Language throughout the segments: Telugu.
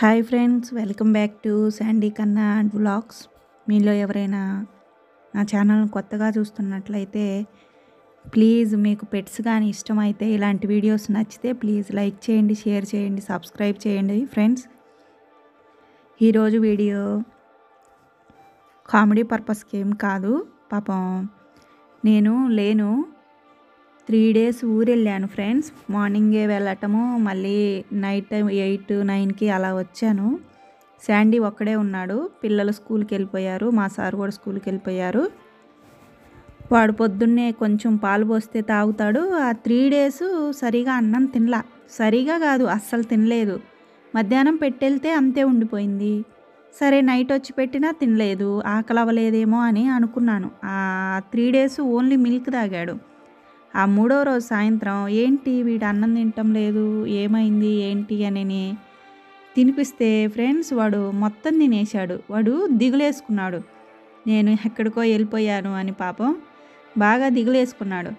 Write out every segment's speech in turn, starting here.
Hi friends welcome back to Sandy Kanna and vlogs. మీలో ఎవరైనా నా ఛానల్ కొత్తగా చూస్తున్నట్లయితే ప్లీజ్ మీకు పెట్స్ కానీ ఇష్టమైతే ఇలాంటి వీడియోస్ నచ్చితే ప్లీజ్ లైక్ చేయండి షేర్ చేయండి సబ్స్క్రైబ్ చేయండి ఫ్రెండ్స్. ఈరోజు వీడియో కామెడీ పర్పస్కి ఏం కాదు. పాపం నేను లేను త్రీ డేస్ ఊరు వెళ్ళాను ఫ్రెండ్స్. మార్నింగే వెళ్ళటము మళ్ళీ నైట్ టైం ఎయిట్ నైన్కి అలా వచ్చాను. శాండీ ఒక్కడే ఉన్నాడు. పిల్లలు స్కూల్కి వెళ్ళిపోయారు. మా సార్ కూడా స్కూల్కి వెళ్ళిపోయారు. వాడు పొద్దున్నే కొంచెం పాలు పోస్తే తాగుతాడు. ఆ త్రీ డేస్ సరిగా అన్నం తినలా. సరిగా కాదు అస్సలు తినలేదు. మధ్యాహ్నం పెట్టెళ్తే అంతే ఉండిపోయింది. సరే నైట్ వచ్చి పెట్టినా తినలేదు. ఆకలి అవ్వలేదేమో అని అనుకున్నాను. ఆ త్రీ డేస్ ఓన్లీ మిల్క్ తాగాడు. ఆ మూడో రోజు సాయంత్రం ఏంటి వీడు అన్నం తినటం లేదు? ఏమైంది? ఏంటి? అని తినిపిస్తే ఫ్రెండ్స్ వాడు మొత్తం తినేశాడు. వాడు దిగులేసుకున్నాడు. నేను ఎక్కడికో వెళ్ళిపోయాను అని పాపం బాగా దిగులేసుకున్నాడు.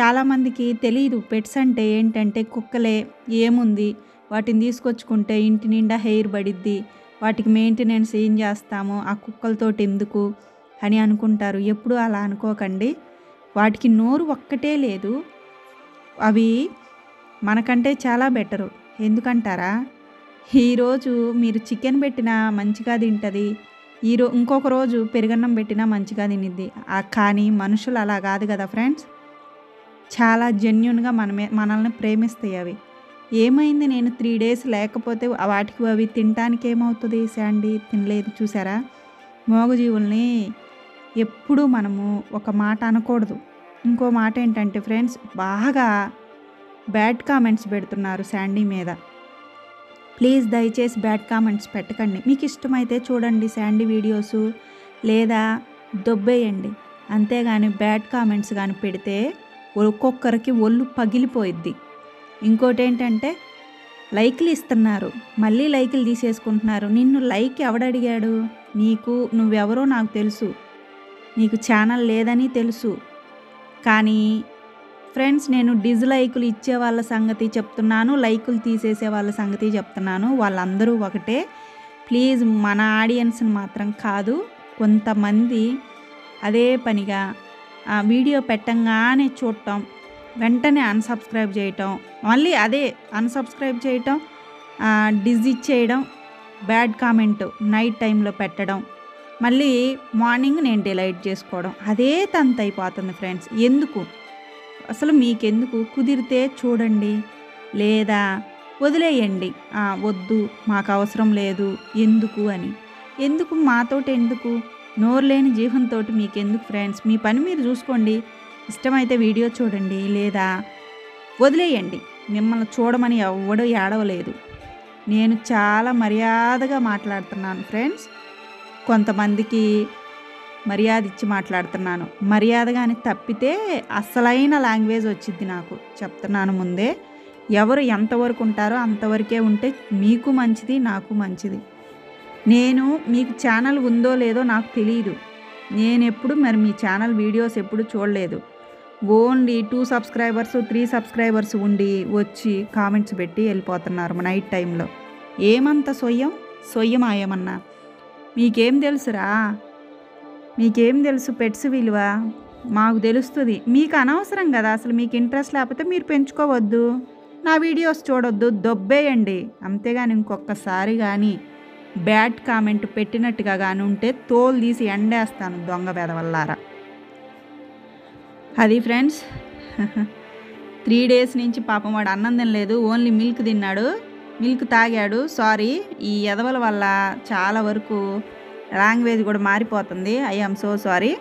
చాలామందికి తెలియదు పెట్స్ అంటే ఏంటంటే కుక్కలే ఏముంది? వాటిని తీసుకొచ్చుకుంటే ఇంటి నిండా హెయిర్ పడిద్ది. వాటికి మెయింటెనెన్స్ ఏం చేస్తాము? ఆ కుక్కలతోటి ఎందుకు? అని అనుకుంటారు. ఎప్పుడూ అలా అనుకోకండి. వాటికి నోరు ఒక్కటే లేదు. అవి మనకంటే చాలా బెటరు. ఎందుకంటారా? ఈరోజు మీరు చికెన్ పెట్టినా మంచిగా తింటుంది. ఈరో ఇంకొక రోజు పెరుగన్నం పెట్టినా మంచిగా తినిద్ది. కానీ మనుషులు అలా కాదు కదా ఫ్రెండ్స్? చాలా జెన్యున్గా మనమే మనల్ని ప్రేమిస్తాయి అవి. ఏమైంది నేను త్రీ డేస్ లేకపోతే వాటికి అవి తినటానికి ఏమవుతుంది శాండీ? తినలేదు చూసారా? మోగజీవుల్ని ఎప్పుడూ మనము ఒక మాట అనకూడదు. ఇంకో మాట ఏంటంటే ఫ్రెండ్స్ బాగా బ్యాడ్ కామెంట్స్ పెడుతున్నారు శాండీ మీద. ప్లీజ్ దయచేసి బ్యాడ్ కామెంట్స్ పెట్టకండి. మీకు ఇష్టమైతే చూడండి శాండీ వీడియోసు లేదా దొబ్బేయండి. అంతేగాని బ్యాడ్ కామెంట్స్ కానీ పెడితే ఒక్కొక్కరికి ఒళ్ళు పగిలిపోయిద్ది. ఇంకోటి ఏంటంటే లైక్లు ఇస్తున్నారు. మళ్ళీ లైకులు తీసేసుకుంటున్నారు. నిన్ను లైక్ ఎవడడిగాడు? నీకు నువ్వెవరో నాకు తెలుసు. నీకు ఛానల్ లేదని తెలుసు. కానీ ఫ్రెండ్స్ నేను డిజ్లైకులు ఇచ్చే వాళ్ళ సంగతి చెప్తున్నాను లైకులు తీసేసే వాళ్ళ సంగతి చెప్తున్నాను. వాళ్ళందరూ ఒకటే. ప్లీజ్ మన ఆడియన్స్ని మాత్రం కాదు కొంతమంది అదే పనిగా ఆ వీడియో పెట్టంగానే చూడటం వెంటనే అన్సబ్స్క్రైబ్ చేయటం మళ్ళీ అదే అన్సబ్స్క్రైబ్ చేయటం డిజ్ చేయడం బ్యాడ్ కామెంట్ నైట్ టైంలో పెట్టడం మళ్ళీ మార్నింగ్ నేను డిలైట్ చేసుకోవడం. అదే తంత అయిపోతుంది ఫ్రెండ్స్. ఎందుకు? అసలు మీకెందుకు? కుదిరితే చూడండి. లేదా వదిలేయండి. వద్దు మాకు అవసరం లేదు. ఎందుకు అని. ఎందుకు? మాతోటి ఎందుకు? నోరు లేని జీవంతో మీకెందుకు ఫ్రెండ్స్? మీ పని మీరు చూసుకోండి. ఇష్టమైతే వీడియో చూడండి. లేదా వదిలేయండి. మిమ్మల్ని చూడమని ఎవ్వడూ ఏడవలేదు. నేను చాలా మర్యాదగా మాట్లాడుతున్నాను ఫ్రెండ్స్. కొంతమందికి మర్యాద ఇచ్చి మాట్లాడుతున్నాను. మర్యాద కానీ తప్పితే అసలైన లాంగ్వేజ్ వచ్చింది నాకు. చెప్తున్నాను ముందే ఎవరు ఎంతవరకు ఉంటారో అంతవరకే ఉంటే మీకు మంచిది నాకు మంచిది. నేను మీకు ఛానల్ ఉందో లేదో నాకు తెలియదు నేను ఎప్పుడు మరి మీ ఛానల్ వీడియోస్ ఎప్పుడు చూడలేదు. Only two subscribers three subscribers ఉండి వచ్చి కామెంట్స్ పెట్టి వెళ్ళిపోతున్నారు నైట్ టైంలో. ఏమంత సొయ్యం? సొయ్యం ఆయమన్నా మీకేం తెలుసురా? మీకేం తెలుసు పెట్స్ విలువ? మాకు తెలుస్తుంది. మీకు అనవసరం కదా అసలు మీకు ఇంట్రెస్ట్ లేకపోతే మీరు పెంచుకోవద్దు. నా వీడియోస్ చూడొద్దు దొబ్బేయండి. అంతేగాని ఇంకొకసారి కానీ బ్యాడ్ కామెంట్ పెట్టినట్టుగా కానీ ఉంటే తోలు తీసి ఎండేస్తాను దొంగ బెదవల్లారా అది ఫ్రెండ్స్ త్రీ డేస్ నుంచి పాపం వాడు అన్నం తినలేదు ఓన్లీ మిల్క్ తిన్నాడు. మిల్క్ తాగాడు. సారీ ఈ ఎదవల వల్ల చాలా వరకు లాంగ్వేజ్ కూడా మారిపోతుంది. I am so sorry.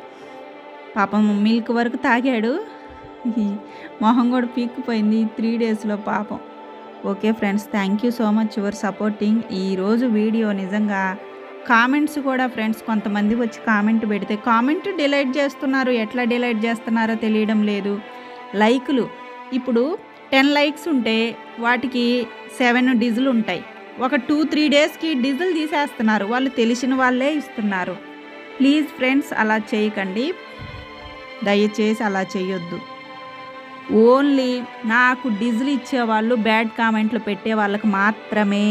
పాపం మిల్క్ వరకు తాగాడు. మొహం కూడా పీక్కుపోయింది త్రీ డేస్లో పాపం. Okay friends thank you so much your supporting ఈరోజు వీడియో నిజంగా కామెంట్స్ కూడా ఫ్రెండ్స్ కొంతమంది వచ్చి కామెంట్ పెడితే కామెంట్ డిలైట్ చేస్తున్నారు. ఎట్లా డిలైట్ చేస్తున్నారో తెలియడం లేదు. లైకులు. ఇప్పుడు టెన్ లైక్స్ ఉంటే వాటికి సెవెన్ డిజిల్ ఉంటాయి. ఒక టూ త్రీ డేస్కి డీజిల్ తీసేస్తున్నారు. వాళ్ళు తెలిసిన వాళ్ళే ఇస్తున్నారు. ప్లీజ్ ఫ్రెండ్స్ అలా చేయకండి. దయచేసి అలా చేయొద్దు. ఓన్లీ నాకు డిజిల్ ఇచ్చే వాళ్ళు బ్యాడ్ కామెంట్లు పెట్టే వాళ్ళకి మాత్రమే.